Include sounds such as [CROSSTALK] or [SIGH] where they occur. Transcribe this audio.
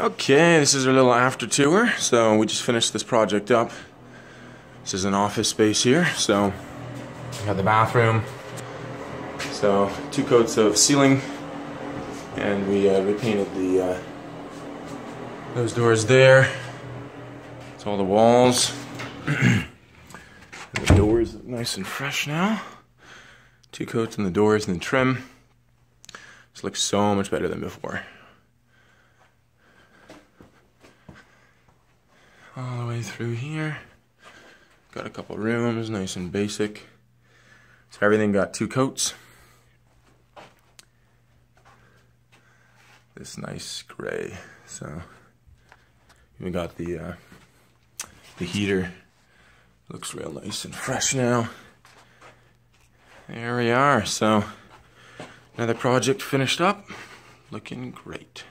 Okay, this is our little after tour. So we just finished this project up. This is an office space here. So we have the bathroom. So two coats of ceiling, and we uh, repainted the uh, those doors there. It's all the walls. [CLEARS THROAT] the doors nice and fresh now. Two coats on the doors and the trim. This looks so much better than before. All the way through here. Got a couple rooms, nice and basic. So everything got two coats. This nice gray. So we got the uh, the heater. Looks real nice and fresh now. There we are. So another project finished up. Looking great.